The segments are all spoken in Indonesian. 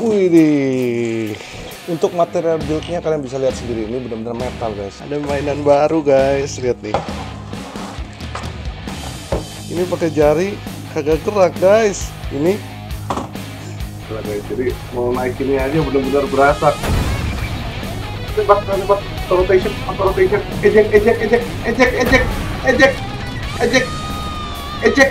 Wih, untuk material buildnya kalian bisa lihat sendiri ini benar-benar metal guys. Ada mainan baru guys, lihat nih. Ini pakai jari kagak gerak guys. Ini Gila, guys, jadi mau naikinnya aja benar-benar berasa. Rotation, rotation, ejek, ejek, ejek, ejek, ejek, ejek, ejek, ejek.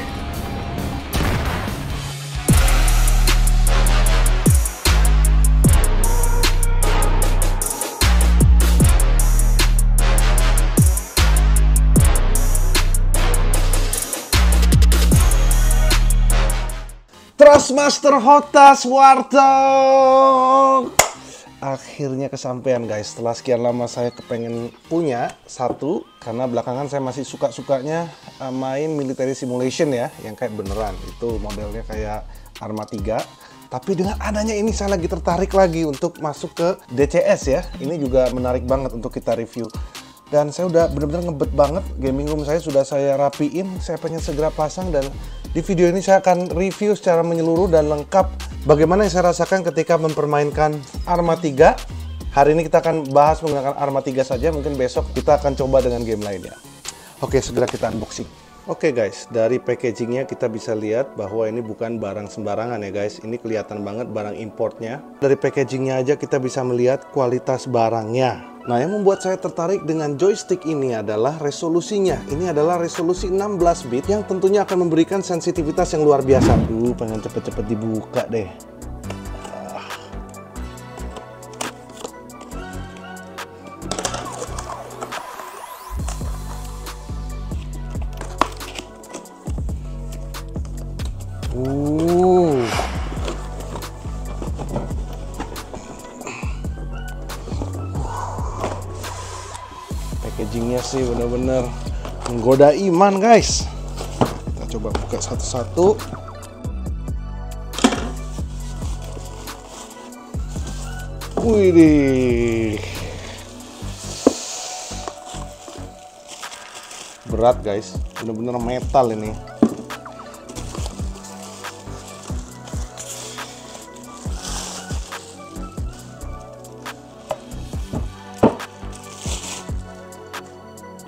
Trustmaster Hotas Warteg Akhirnya kesampaian guys. Setelah sekian lama saya kepengen punya satu Karena belakangan saya masih suka-sukanya uh, main military simulation ya Yang kayak beneran. Itu modelnya kayak Arma 3 tapi dengan adanya ini saya lagi tertarik lagi untuk masuk ke DCS ya. Ini juga menarik banget untuk kita review. Dan saya udah bener-bener ngebet banget. Gaming room saya sudah saya rapiin. Saya pengen segera pasang dan di video ini saya akan review secara menyeluruh dan lengkap bagaimana yang saya rasakan ketika mempermainkan Arma 3 hari ini kita akan bahas menggunakan Arma 3 saja mungkin besok kita akan coba dengan game lainnya oke segera kita unboxing Oke guys, dari packagingnya kita bisa lihat bahwa ini bukan barang sembarangan ya guys. Ini kelihatan banget barang importnya. Dari packagingnya aja kita bisa melihat kualitas barangnya. Nah yang membuat saya tertarik dengan joystick ini adalah resolusinya. Ini adalah resolusi 16 bit yang tentunya akan memberikan sensitivitas yang luar biasa. Duh, pengen cepet-cepet dibuka deh. Menggoda iman guys. Kita coba buka satu-satu. Wih, berat guys, bener-bener metal ini.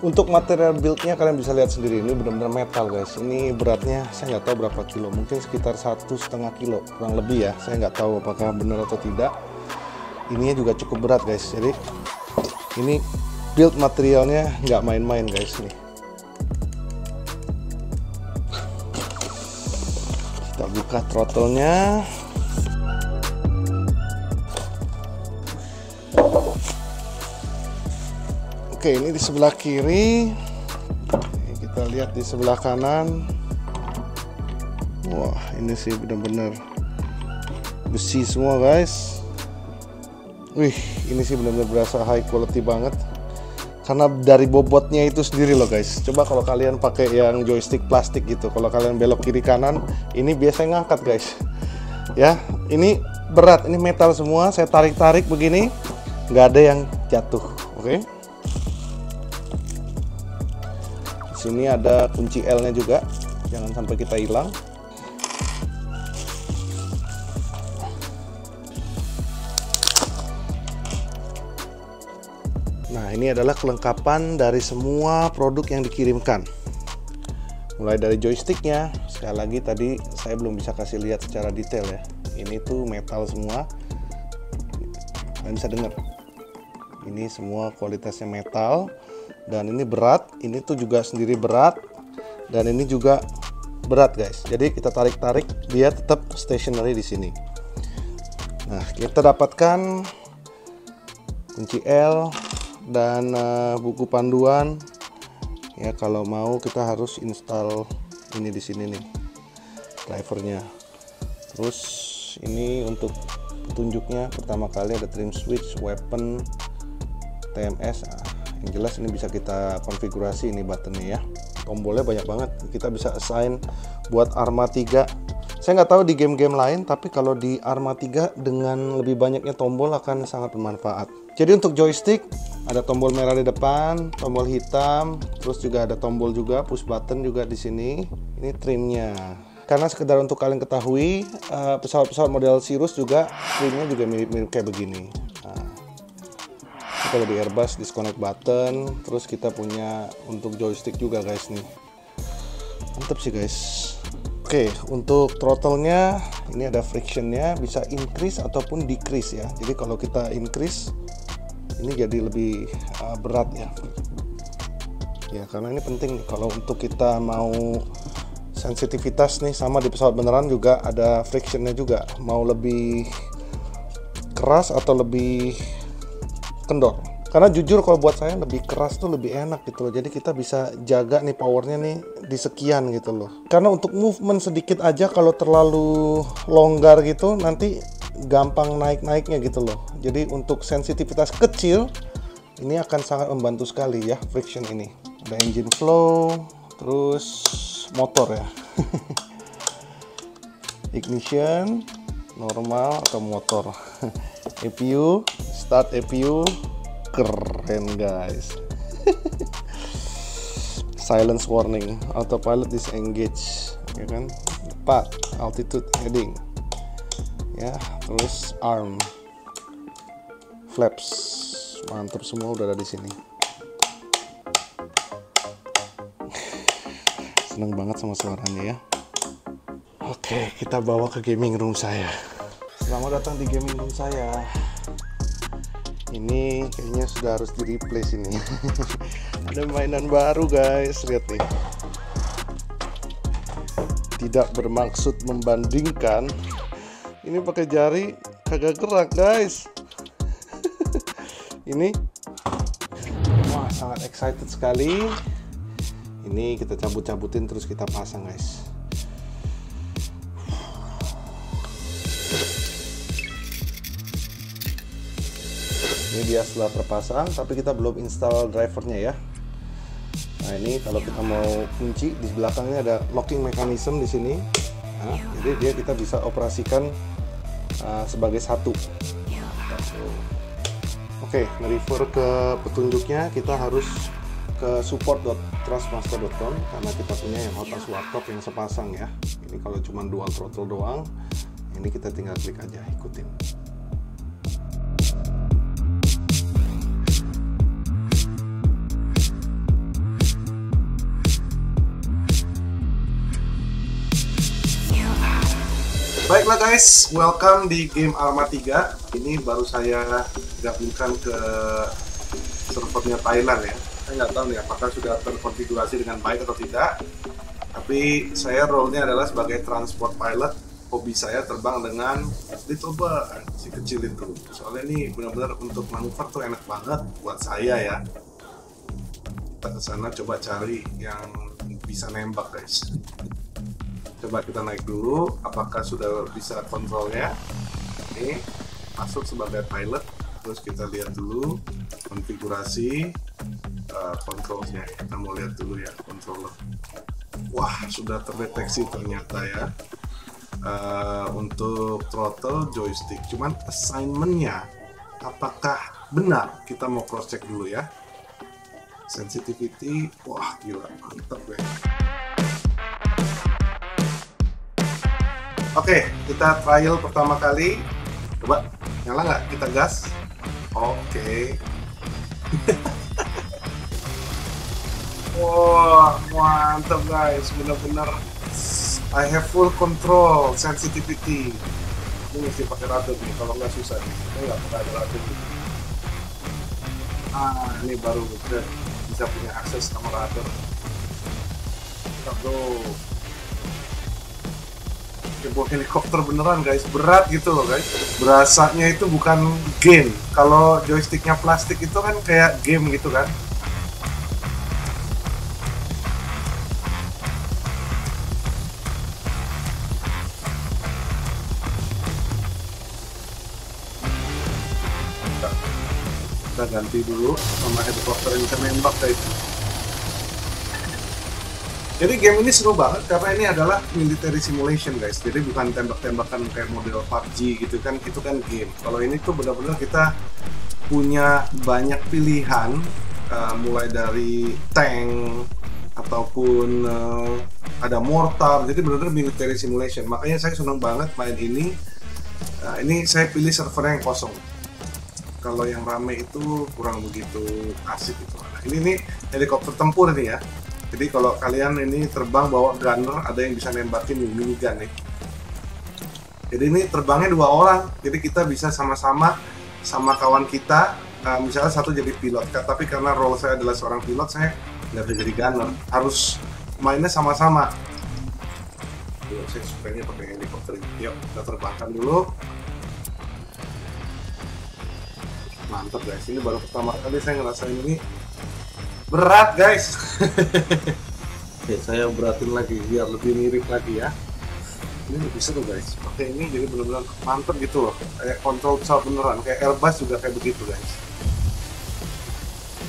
Untuk material buildnya kalian bisa lihat sendiri ini benar-benar metal guys. Ini beratnya saya nggak tahu berapa kilo, mungkin sekitar satu setengah kilo kurang lebih ya. Saya nggak tahu apakah benar atau tidak. Ininya juga cukup berat guys. Jadi ini build materialnya nggak main-main guys nih. Kita buka throttle-nya. Oke, ini di sebelah kiri. Kita lihat di sebelah kanan. Wah, ini sih benar-benar besi semua, guys. Wih, ini sih benar-benar berasa high quality banget. Karena dari bobotnya itu sendiri loh, guys. Coba kalau kalian pakai yang joystick plastik gitu, kalau kalian belok kiri kanan, ini biasanya ngangkat, guys. Ya, ini berat, ini metal semua. Saya tarik-tarik begini, nggak ada yang jatuh, oke? Okay? Sini ada kunci L nya juga. Jangan sampai kita hilang. Nah ini adalah kelengkapan dari semua produk yang dikirimkan. Mulai dari joysticknya. Sekali lagi tadi saya belum bisa kasih lihat secara detail ya. Ini tuh metal semua. Kalian bisa dengar. Ini semua kualitasnya metal dan ini berat ini tuh juga sendiri berat dan ini juga berat guys. Jadi kita tarik-tarik dia tetap stationary di sini. Nah kita dapatkan kunci L dan uh, buku panduan. Ya kalau mau kita harus install ini di sini nih drivernya. Terus ini untuk petunjuknya pertama kali ada trim switch weapon TMS yang jelas ini bisa kita konfigurasi ini buttonnya ya. Tombolnya banyak banget. Kita bisa assign buat Arma 3 saya nggak tahu di game-game lain tapi kalau di Arma 3 dengan lebih banyaknya tombol akan sangat bermanfaat. Jadi untuk joystick ada tombol merah di depan tombol hitam terus juga ada tombol juga push button juga di sini. Ini trimnya. Karena sekedar untuk kalian ketahui uh, pesawat-pesawat model Cirrus juga screennya juga mirip-mirip kayak begini. Nah, kalau di Airbus disconnect button terus kita punya untuk joystick juga guys nih mantep sih guys Oke, untuk throttle-nya ini ada frictionnya bisa increase ataupun decrease ya. Jadi kalau kita increase ini jadi lebih uh, berat ya. Ya karena ini penting kalau untuk kita mau sensitivitas nih sama di pesawat beneran juga ada frictionnya juga. Mau lebih keras atau lebih kendor. Karena jujur kalau buat saya lebih keras tuh lebih enak gitu loh. Jadi kita bisa jaga nih powernya nih di sekian gitu loh. Karena untuk movement sedikit aja kalau terlalu longgar gitu nanti gampang naik-naiknya gitu loh. Jadi untuk sensitivitas kecil ini akan sangat membantu sekali ya friction ini. Ada engine flow terus motor ya. Ignition normal atau motor. EPU start EPU keren guys. Silence warning. Autopilot disengage ya kan? 4 altitude heading. Ya terus arm. Flaps. Mantap semua udah ada di sini. Seneng banget sama suaranya ya. Oke kita bawa ke gaming room saya. Selamat datang di gaming room saya ini kayaknya sudah harus di replace ini. Ada mainan baru guys. Lihat nih. Tidak bermaksud membandingkan. Ini pakai jari kagak gerak guys. Ini. Wah sangat excited sekali. Ini kita cabut-cabutin terus kita pasang guys ini dia setelah terpasang tapi kita belum install drivernya ya. Nah ini kalau kita mau kunci di belakangnya ada locking mechanism di sini. Nah, jadi dia kita bisa operasikan uh, sebagai satu. Oke nge-refer ke petunjuknya. Kita harus ke support.trustmaster.com karena kita punya yang Hotas Warkop yang sepasang ya. Ini kalau cuma dual throttle doang ini kita tinggal klik aja ikutin Baiklah guys, welcome di game Arma 3 Ini baru saya gabungkan ke servernya Thailand ya. Saya nggak tahu nih apakah sudah terkonfigurasi dengan baik atau tidak. Tapi saya role-nya adalah sebagai transport pilot. Hobi saya terbang dengan Little Bird, si kecil itu. Soalnya ini benar-benar untuk manuver tuh enak banget buat saya ya. Kita ke sana coba cari yang bisa nembak guys coba kita naik dulu apakah sudah bisa kontrolnya? Ini masuk sebagai pilot terus kita lihat dulu konfigurasi uh, controlnya kita mau lihat dulu ya controller. Wah sudah terdeteksi ternyata ya. Uh, untuk throttle joystick. Cuman assignmentnya apakah benar? Kita mau cross check dulu ya. Sensitivity wah gila mantap guys Oke, kita trial pertama kali. Coba nyala nggak? Kita gas. Oke. Wah, wow, mantap guys, benar-benar I have full control, sensitivity. Ini mesti pakai rada nih, kalau nggak susah. Ini nggak pakai nih. Ah, ini baru bisa punya akses sama radar. Kita sebuah helikopter beneran guys. Berat gitu loh guys. Berasanya itu bukan game. Kalau joysticknya plastik itu kan kayak game gitu kan. Kita ganti dulu sama helikopter yang bisa nembak guys jadi game ini seru banget karena ini adalah military simulation guys. Jadi bukan tembak-tembakan kayak model PUBG gitu kan, itu kan game. Kalau ini tuh benar-benar kita punya banyak pilihan uh, mulai dari tank ataupun uh, ada mortar. Jadi benar-benar military simulation. Makanya saya senang banget main ini. Nah, ini saya pilih server yang kosong. Kalau yang rame itu kurang begitu asik gitu. Nah, ini nih helikopter tempur nih ya jadi kalau kalian ini terbang bawa gunner ada yang bisa nembakin nih minigun nih. Jadi ini terbangnya dua orang jadi kita bisa sama-sama sama kawan kita uh, misalnya satu jadi pilot. Tapi karena role saya adalah seorang pilot saya nggak bisa jadi gunner. Harus mainnya sama-sama. Yuk, saya sukanya pakai helikopter yuk kita terbangkan dulu. Mantap guys. Ini baru pertama kali saya ngerasain ini berat guys. Oke, saya beratin lagi biar lebih mirip lagi ya. Ini lebih seru guys. Pakai ini jadi benar-benar mantep gitu loh. Kayak kontrol pesawat beneran. Kayak Airbus juga kayak begitu guys.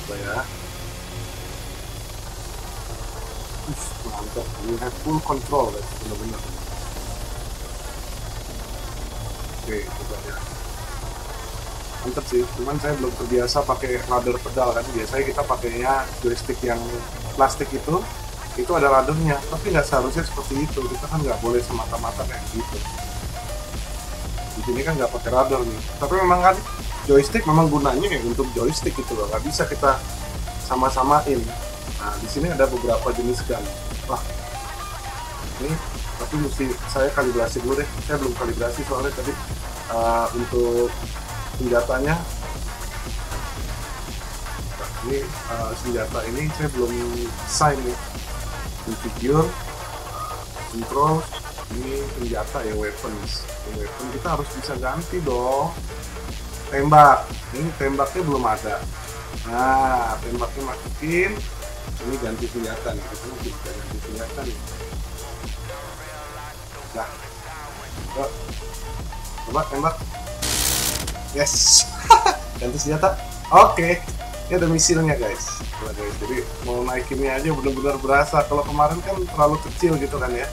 Coba ya. Mantap ini have full control guys. Benar-benar. Oke coba ya mantep sih. Cuman saya belum terbiasa pakai rudder pedal kan. Biasanya kita pakainya joystick yang plastik itu itu ada radarnya tapi nggak seharusnya seperti itu. Kita kan nggak boleh semata-mata kayak gitu. Di sini kan nggak pakai radar nih. Tapi memang kan joystick memang gunanya ya untuk joystick gitu loh. Nggak bisa kita sama-samain. Nah di sini ada beberapa jenis gun. Wah ini tapi mesti saya kalibrasi dulu deh. Saya belum kalibrasi soalnya tadi uh, untuk senjatanya. Ini uh, senjata ini saya belum sign nih configure control ini senjata ya weapons. Weapon kita harus bisa ganti dong. Tembak. Ini tembaknya belum ada. Nah tembaknya masukin. Ini ganti senjata nih. Kita bisa ganti senjata nih. Nah coba tembak yes. Ganti senjata? Oke. Okay. ini ada misilnya guys. Nah, guys. Jadi mau naikinnya aja benar-benar berasa. Kalau kemarin kan terlalu kecil gitu kan ya.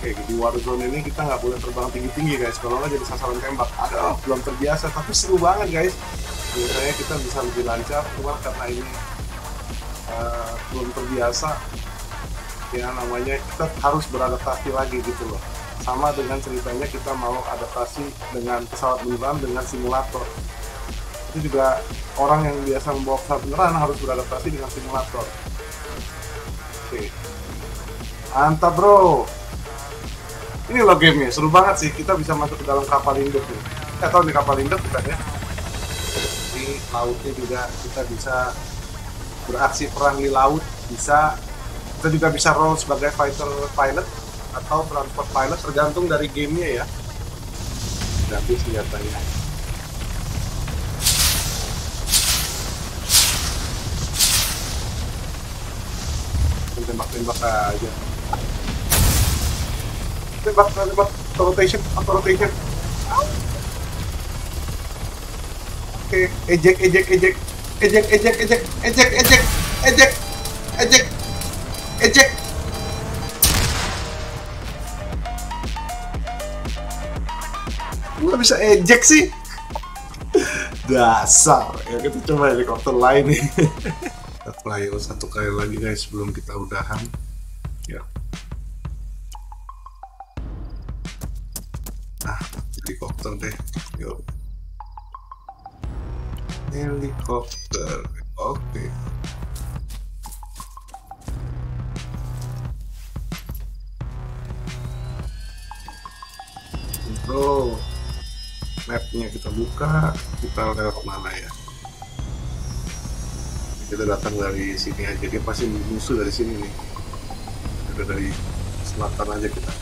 Kayak di Warzone ini kita nggak boleh terbang tinggi-tinggi guys. Kalau nggak jadi sasaran tembak. Aduh belum terbiasa tapi seru banget guys. Biasanya kita bisa lebih lancar cuma karena ini uh, belum terbiasa. Ya namanya kita harus beradaptasi lagi gitu loh sama dengan ceritanya kita mau adaptasi dengan pesawat beneran dengan simulator. Itu juga orang yang biasa membawa pesawat beneran harus beradaptasi dengan simulator. Oke. Mantap bro. Ini loh gamenya seru banget sih. Kita bisa masuk ke dalam kapal induk nih. Kita tahu di kapal induk bukan ya? Di lautnya juga kita bisa beraksi perang di laut bisa kita juga bisa role sebagai fighter pilot atau transport pilot tergantung dari gamenya ya. Ganti senjatanya tembak-tembak aja. Tembak tembak rotation auto rotation. Oke ejek ejek ejek. Ejek ejek ejek ejek ejek ejek ejek ejek nggak bisa ejek sih? Dasar. Ya kita coba helikopter lain nih. Kita flyo satu kali lagi guys sebelum kita udahan. Ya. Nah helikopter deh. Yuk helikopter. Oke. Okay. Bro, mapnya kita buka, kita lewat mana ya? Kita datang dari sini aja, dia pasti musuh dari sini nih. Kita dari selatan aja kita.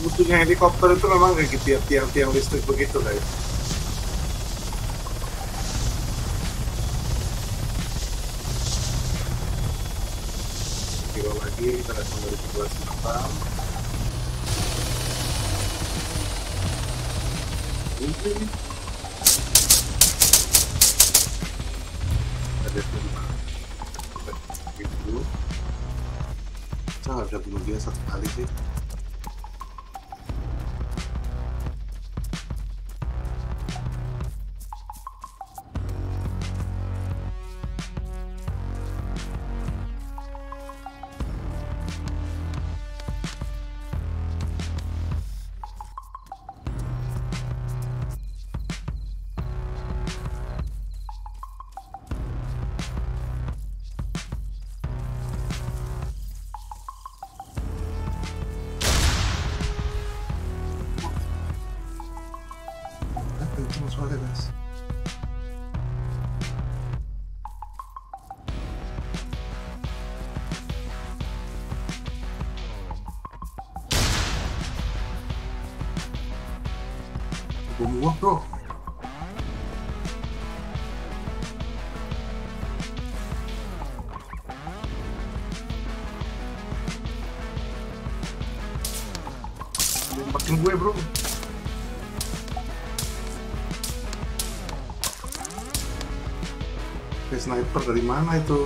Musuhnya helikopter itu memang kayak tiang-tiang listrik begitu guys. kilo lagi kita datang dari ini ada lima dulu kita nggak bunuh dia satu kali sih soalnya guys bom gua bro sniper dari mana itu?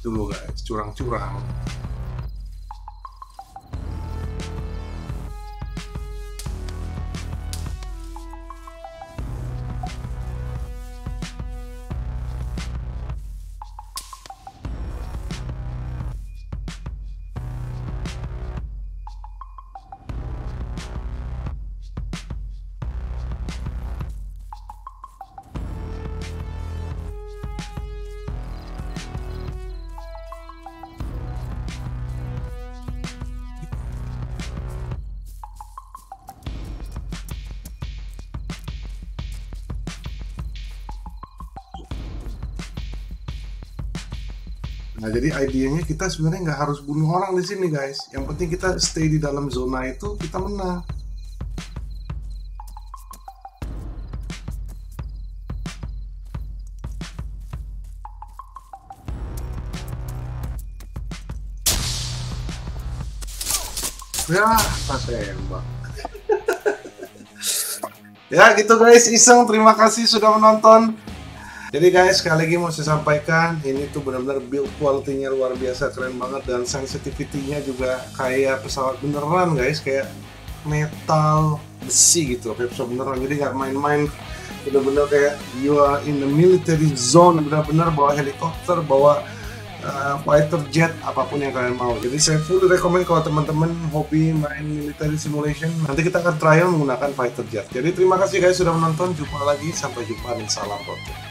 Dulu guys, curang-curang. Nah, jadi idenya kita sebenarnya nggak harus bunuh orang di sini, guys. Yang penting kita stay di dalam zona itu, kita menang. Ya, pas ya gitu guys, iseng. Terima kasih sudah menonton. Jadi guys, sekali lagi mau saya sampaikan, ini tuh benar-benar build quality-nya luar biasa, keren banget dan sensitivity-nya juga kayak pesawat beneran guys, kayak metal besi gitu, kayak pesawat beneran. Jadi nggak main-main, bener-bener kayak you are in the military zone, benar-benar bawa helikopter, bawa uh, fighter jet, apa pun yang kalian mau. Jadi saya full rekomend kalau teman-teman hobi main military simulation, nanti kita akan trial menggunakan fighter jet. Jadi terima kasih guys sudah menonton, jumpa lagi, sampai jumpa dan salam roket.